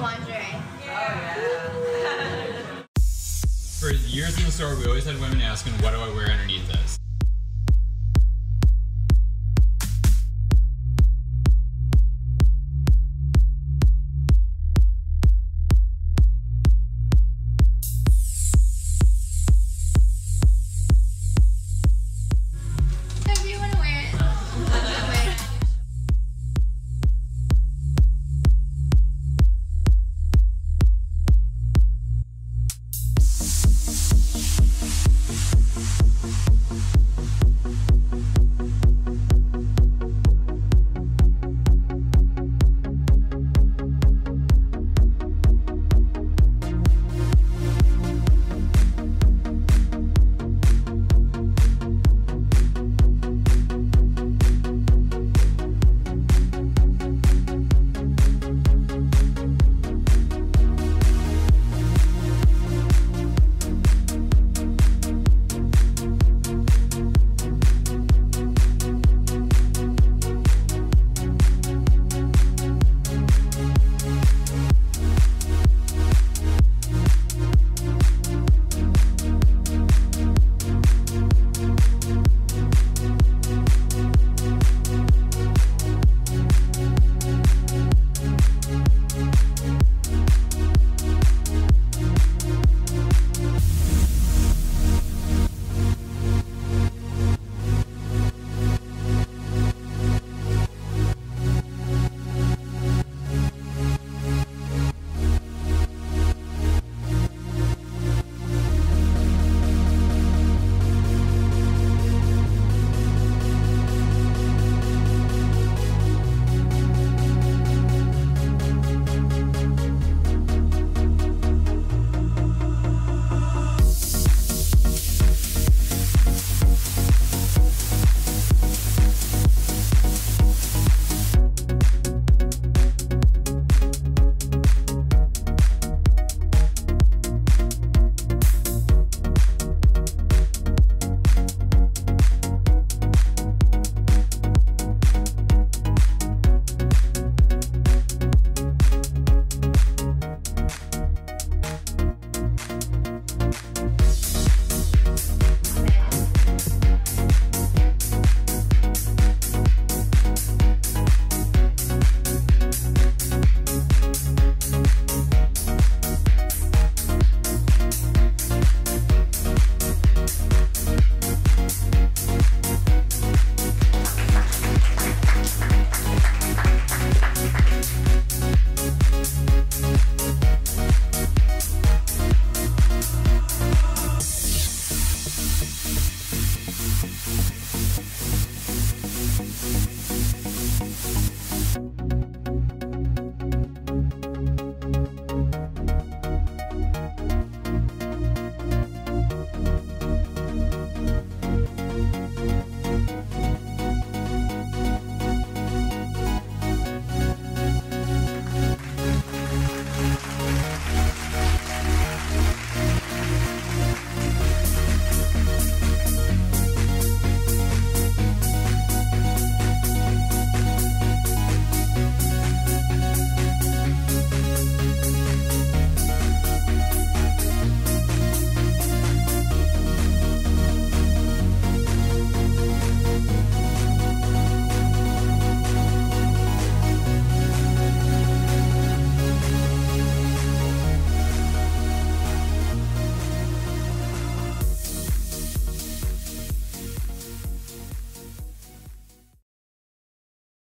lingerie. For years in the store, we always had women asking, what do I wear underneath this?